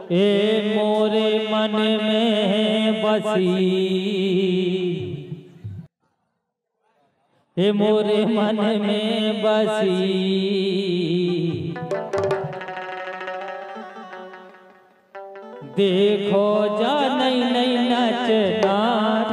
ए मोरे मन में बसी। ए मोरे मन में बसी। देखो जा नहीं नहीं नच।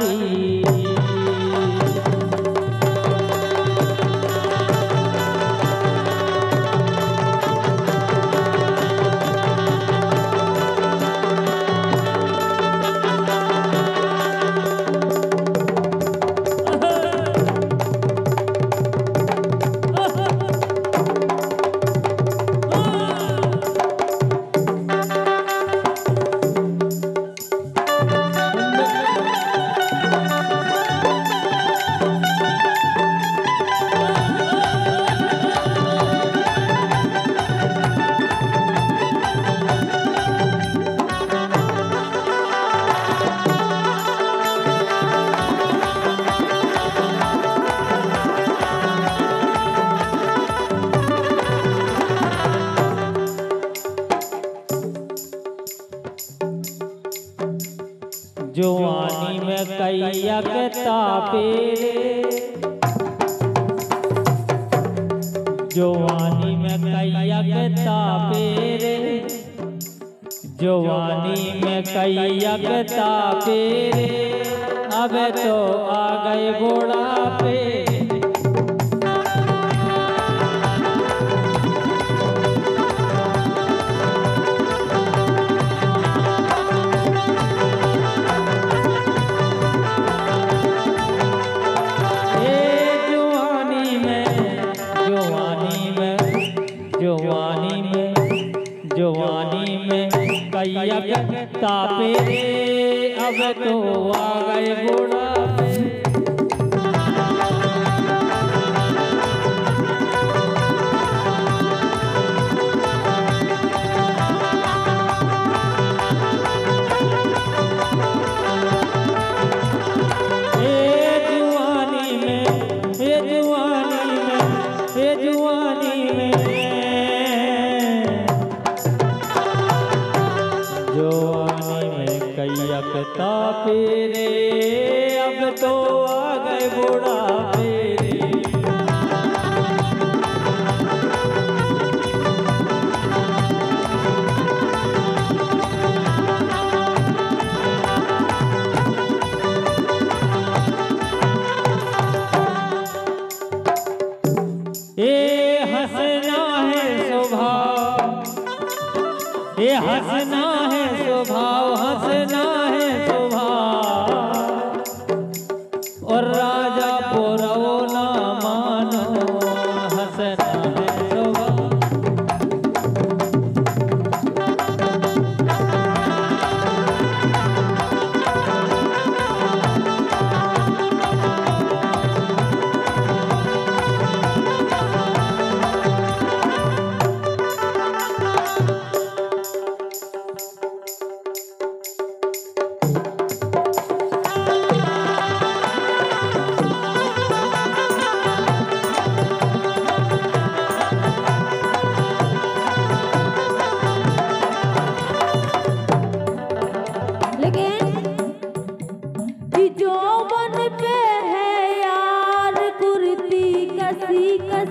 जवानी में कैया के तापे जवानी में कैया के तापे जवानी में कैया के तापे अब तो आ गए घोड़ा रे स्वभाव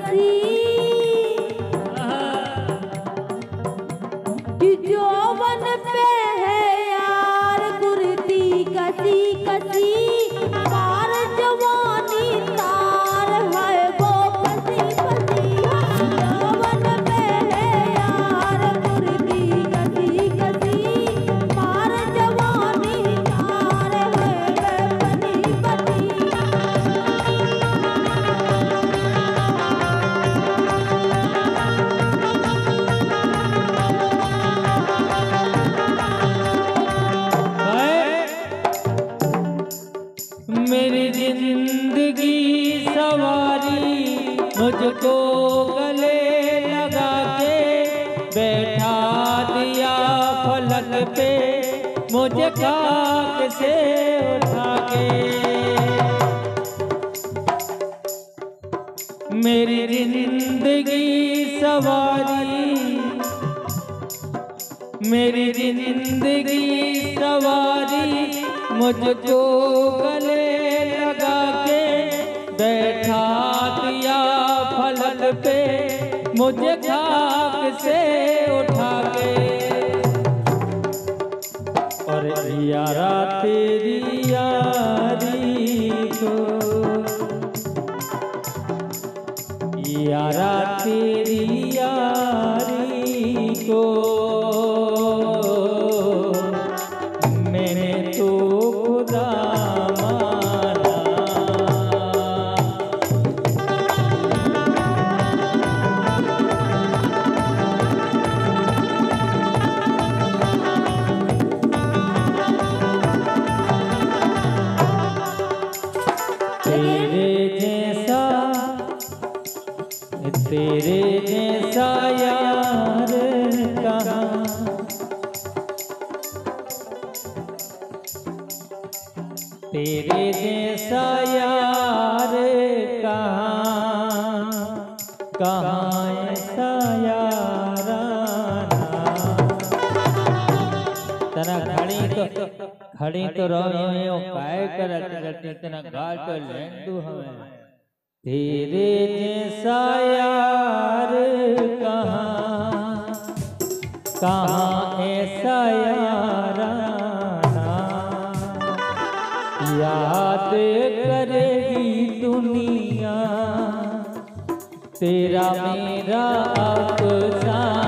कसी कि बैठा दिया फलक पे, मुझे खाक से उठा के। मेरी ज़िंदगी सवारी, मेरी ज़िंदगी सवारी, मुझको गले यारी तेरे जैसा यार कहाँ ऐसा याराना तना खड़ी तो खड़ी तो हमें। तेरे जैसा यार कहाँ कहाँ ऐसा याद करेगी दुनिया तेरा मेरा अफसाना